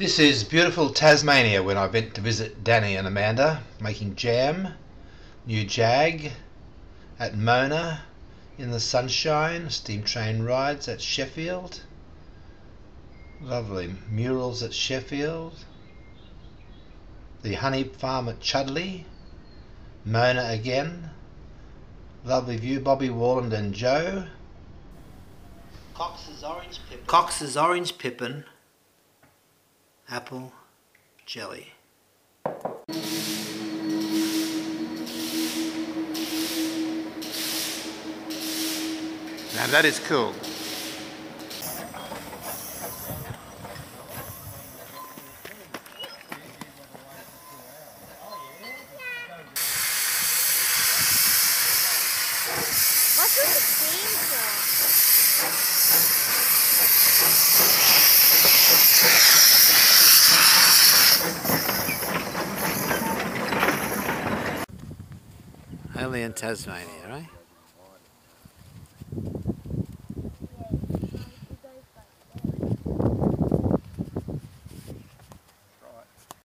This is beautiful Tasmania when I went to visit Danny and Amanda making jam, new jag at Mona in the sunshine, steam train rides at Sheffield, lovely murals at Sheffield, the honey farm at Chudleigh, Mona again, lovely view Bobby Warland and Joe, Cox's orange pippin. Cox's orange pippin apple jelly. Now that is cool. What's with the steam for? Only in Tasmania, right?